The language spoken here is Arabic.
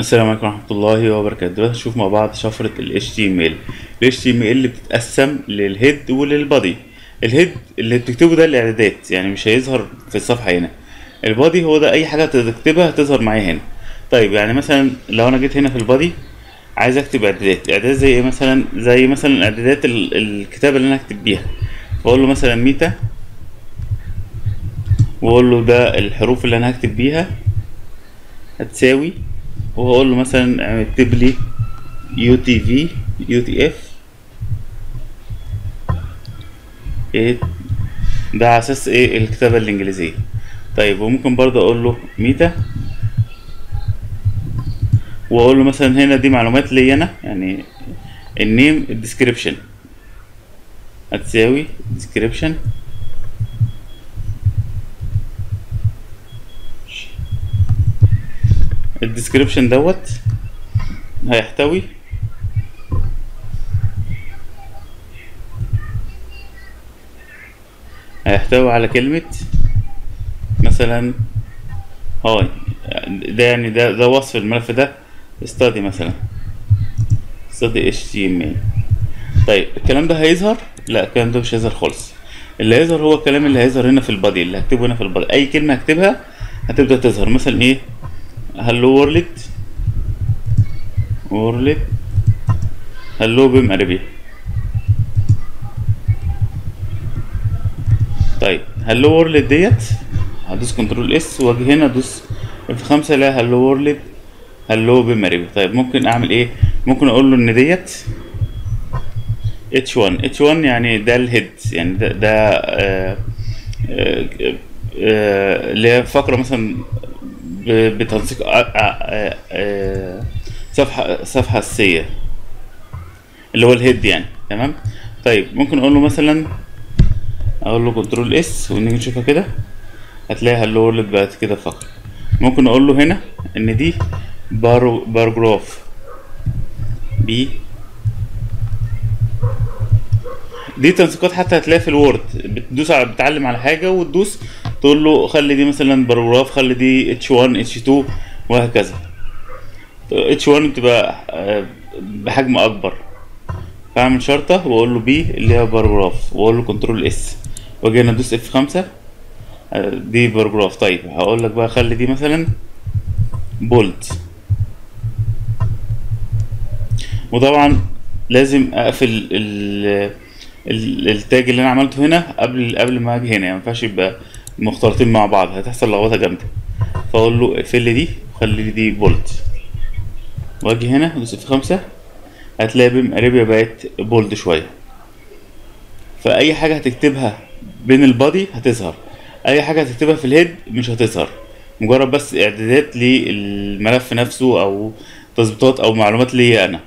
السلام عليكم ورحمة الله وبركاته. دلوقتي نشوف مع بعض شفرة ال HTML ال HTML بتتقسم لل head ولل body ال head اللي بتكتبه ده الإعدادات يعني مش هيظهر في الصفحة هنا. ال body هو ده أي حاجة تكتبها هتظهر معايا هنا. طيب يعني مثلا لو أنا جيت هنا في ال body عايز أكتب إعدادات. إعدادات زي إيه مثلا؟ زي مثلا اعدادات ال- الكتابة اللي أنا هكتب بيها. بقول له مثلا meta. واقول له ده الحروف اللي أنا هكتب بيها هتساوي وهقول له مثلا اكتب لي يو تي في يو تي إف. إيه؟ ده على أساس إيه؟ الكتابة الإنجليزية. طيب وممكن برضه أقول له meta. وأقول له مثلا هنا دي معلومات لي أنا يعني ال name ال description. هتساوي description. الديسكريبشن دوت هيحتوي هيحتوي على كلمة مثلا هاي ده يعني ده ده وصف الملف ده study مثلا study html طيب الكلام ده هيظهر؟ لا الكلام ده مش هيظهر خالص. اللي هيظهر هو الكلام اللي هيظهر هنا في ال body اللي هكتبه هنا في ال body. أي كلمة هكتبها هتبدأ تظهر. مثلا إيه؟ hello world world hello BIM Arabia طيب. hello world ديت. هدوس control S وأجي هنا أدوس F خمسة لا. hello world hello BIM Arabia طيب ممكن أعمل إيه؟ ممكن أقول له إن ديت H 1 H 1 يعني ده ال head يعني ده ده آه آه آه اللي هي فقرة مثلا بتنسيق صفحة صفحة أساسية اللي هو ال head يعني تمام؟ طيب ممكن أقول له مثلا أقول له control S ونيجي نشوفها كده. هتلاقي hello world بقت كده فقط. ممكن أقول له هنا إن دي para paragraph P دي تنسيقات حتى هتلاقيها في ال Word بتدوس على بتعلم على حاجة وتدوس تقول له خلي دي مثلا paragraph خلي دي H 1 H 2 وهكذا. H 1 بتبقى آه، بحجم أكبر. فأعمل شرطة وأقول له P اللي هي paragraph وأقول له control S. وأجي هنا أدوس F 5 دي paragraph. طيب هقول لك بقى خلي دي مثلا bold وطبعا لازم أقفل ال- ال tag اللي أنا عملته هنا قبل قبل ما أجي هنا. يعني ما ينفعش يبقى مختلطين مع بعض هتحصل لخبطة جامدة. فأقول له اقفل لي دي خلي لي دي bold وأجي هنا ادوس F خمسة هتلاقي BIM Arabia بقت bold شوية. فأي حاجة هتكتبها بين البادي هتظهر. أي حاجة هتكتبها في الهيد مش هتظهر. مجرد بس اعدادات للملف نفسه أو تظبيطات أو معلومات ليا أنا.